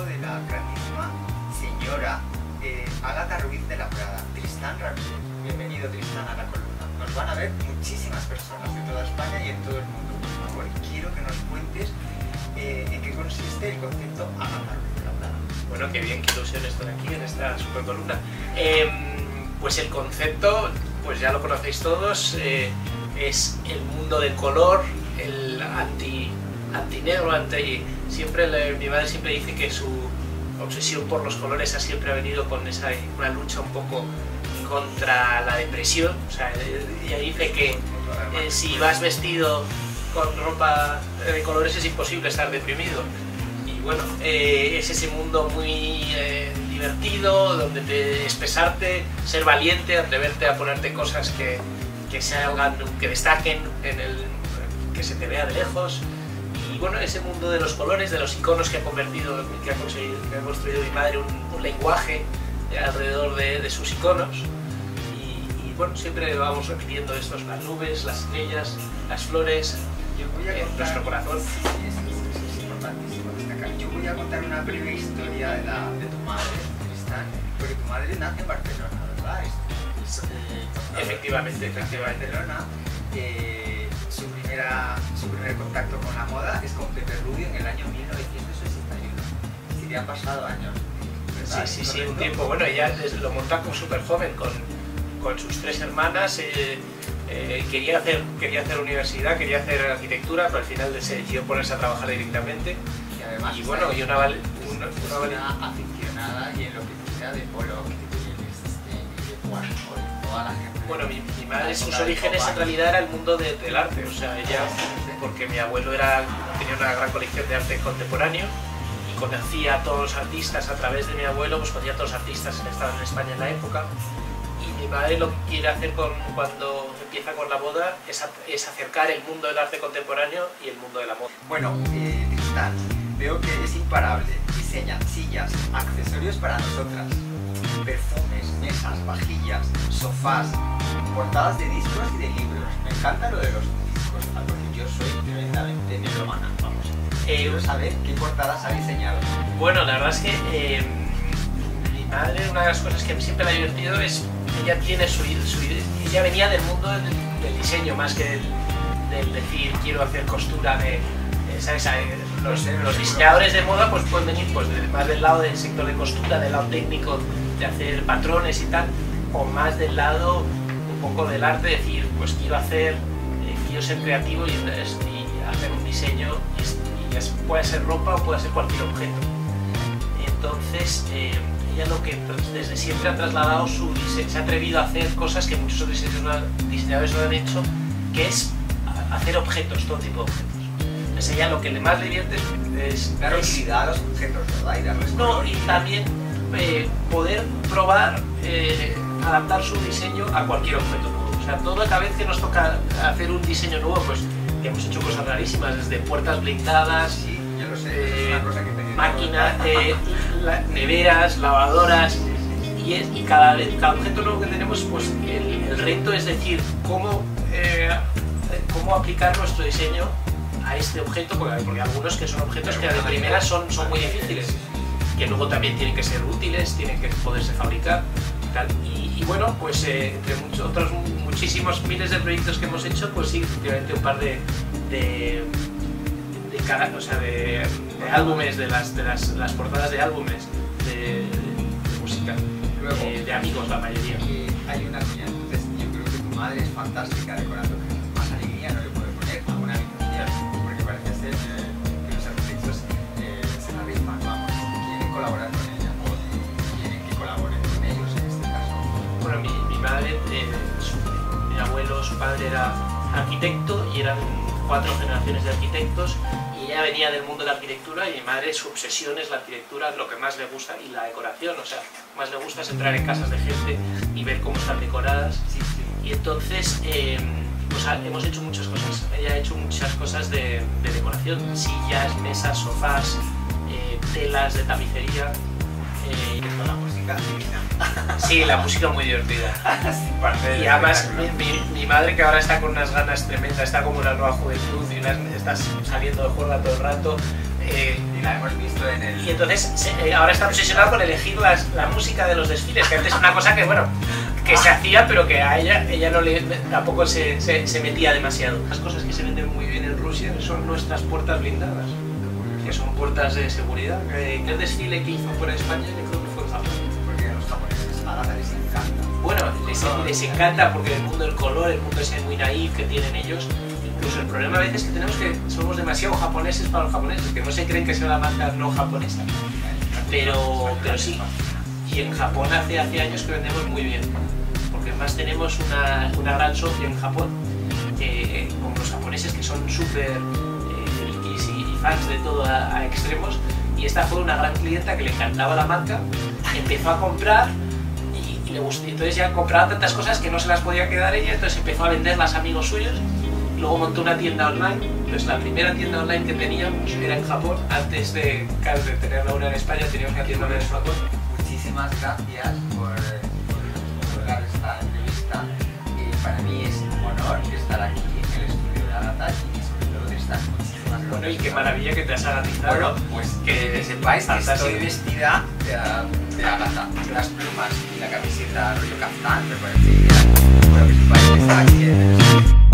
la grandísima señora eh, Agatha Ruiz de la Prada, Tristán Ramírez. Bienvenido Tristán a la columna. Nos van a ver muchísimas personas de toda España y en todo el mundo. Por favor, quiero que nos cuentes eh, en qué consiste el concepto Agatha Ruiz de la Prada. Bueno, qué bien, qué ilusión estar aquí en esta super columna. Em, pues el concepto, pues ya lo conocéis todos, eh, es el mundo del color, el anti, anti-negro, anti... Siempre, le- mi madre siempre dice que su obsesión por los colores ha siempre venido con esa, una lucha un poco contra la depresión. O sea, eh, ella dice que eh, si vas vestido con ropa de colores es imposible estar deprimido. Y bueno, eh, es ese mundo muy eh, divertido, donde te expresarte, ser valiente, atreverte a ponerte cosas que, que salgan, que destaquen, en el, que se te vea de lejos. Bueno, ese mundo de los colores, de los iconos que ha convertido, que ha, conseguido, que ha construido mi madre, un, un lenguaje alrededor de, de sus iconos. Y, y bueno, siempre vamos repitiendo estos, las nubes, las estrellas, las flores, contar- nuestro corazón. Es- importantísimo destacar. Yo voy a contar una breve historia de, la, de tu madre, Tristán, porque tu madre nace en Barcelona, ¿verdad? Es- es, eh, Efectivamente, en efectivamente. Barcelona. eh, primera, su primer contacto con la moda es con Pepe Rubio en el año 1961. Sí, te han pasado años. Sí, ¿verdad? sí, sí, un tiempo. Bueno, ella lo montó con súper joven, con, con sus tres hermanas. eh, eh, quería, hacer, quería hacer universidad, quería hacer arquitectura, pero al final se decidió ponerse a trabajar directamente. Y además Y bueno, y una, una, una una aficionada y en lo que sea de polo, toda la gente. Bueno, mi, mi madre, sus orígenes en realidad era el mundo de- del arte, o sea, ella, porque mi abuelo era, tenía una gran colección de arte contemporáneo y conocía a todos los artistas a través de mi abuelo, pues conocía a todos los artistas que estaban en España en la época. Y mi madre lo que quiere hacer con, cuando empieza con la boda es, a- es acercar el mundo del arte contemporáneo y el mundo de la moda. Bueno, eh, veo que es imparable. Diseña sillas, accesorios para nosotras, perfumes, mesas, vajillas, sofás, portadas de discos y de libros. Me encanta lo de los discos, porque yo soy tremendamente melómana, vamos. Eh, Quiero saber qué portadas ha diseñado. Bueno, la verdad es que eh, mi madre, una de las cosas que siempre me ha divertido es ella tiene su, su ella venía del mundo del, del diseño más que del, del decir quiero hacer costura de eh, ¿sabes? Eh, Los, diseñadores de moda pues pueden venir pues más del lado del sector de costura, del lado técnico de hacer patrones y tal, o más del lado un poco del arte, decir pues quiero hacer, eh, quiero ser creativo y, entonces- y hacer un diseño y, y puede ser ropa o puede ser cualquier objeto. Entonces, eh, ella lo que tr- desde siempre ha trasladado su diseño, se ha atrevido a hacer cosas que muchos otros diseñadores no han hecho, que es hacer objetos, todo tipo de objetos. Entonces, ella lo que le más le divierte es, Dar utilidad a los objetos, ¿verdad? Y darles no, y también eh, poder probar, eh, adaptar su diseño a cualquier objeto nuevo. O sea, toda cada vez que nos toca hacer un diseño nuevo, pues que hemos hecho cosas rarísimas, desde puertas blindadas, Sí, yo lo sé, eh, máquinas, la- neveras, lavadoras, y, es- y cada, vez- cada objeto nuevo que tenemos, pues el, el reto es decir, cómo, cómo aplicar nuestro diseño a este objeto, porque, porque algunos que son objetos que de primera son, son muy difíciles, que luego también tienen que ser útiles, tienen que poderse fabricar. y tal. Y, y bueno, pues eh, entre muchos otros muchísimos miles de proyectos que hemos hecho, pues sí, efectivamente un par de, de, de o sea, de, de álbumes, de las, de las, las portadas de álbumes de, de música, Luego, eh, de amigos la mayoría. que hay una niña, entonces yo creo que tu madre es fantástica decorando. Más alegría no le puede poner a una habitación, padre era arquitecto y eran cuatro generaciones de arquitectos y ella venía del mundo de la arquitectura y mi madre su obsesión es la arquitectura, lo que más le gusta y la decoración, o sea, más le gusta es entrar en casas de gente y ver cómo están decoradas y entonces eh, pues, hemos hecho muchas cosas, ella ha hecho muchas cosas de, de decoración, sillas, mesas, sofás, eh, telas de tapicería. eh, música divina. sí, la música muy divertida. Y además mi, espectáculo. mi- mi madre que ahora está con unas ganas tremendas, está como una nueva juventud y unas, está saliendo de juerga todo el rato, Eh, Y la hemos visto en el... y entonces se- eh, ahora está obsesionado con elegir las- la música de los desfiles, que antes es una cosa que, bueno, que se hacía, pero que a ella, ella no le, tampoco se, se- se metía demasiado. Las cosas que se venden muy bien en Rusia son nuestras puertas blindadas, que son puertas de seguridad. Eh, ¿Qué desfile que hizo por España? Yo creo que fue en Japón. Les encanta. Bueno, les, les encanta porque el mundo del color, el mundo ese muy naif que tienen ellos. Incluso el problema a veces es que tenemos que somos demasiado japoneses para los japoneses, que no se creen que sea una marca no japonesa. Pero, pero sí. Y en Japón hace, hace años que vendemos muy bien. Porque además tenemos una, una gran socia en Japón, eh, con los japoneses que son súper eh, frikis y, y fans de todo a, a extremos. Y esta fue una gran clienta que le encantaba la marca, empezó a comprar le Entonces ya compraba tantas cosas que no se las podía quedar ella, entonces empezó a venderlas a amigos suyos. Luego montó una tienda online. Entonces la primera tienda online que teníamos era en Japón. Antes de, claro, de tenerla una en España, teníamos una tienda en Japón. Muchísimas gracias por, por dar esta entrevista. Y para mí es un honor estar aquí en el estudio de Agatha muchísimas gracias. Bueno, y qué maravilla que te has agatizado. Bueno, pues que, que sepáis que estoy vestida de, de Agatha. Las plumas y la camiseta rollo caftán me parece. Bueno, que sepáis que está aquí en el estudio.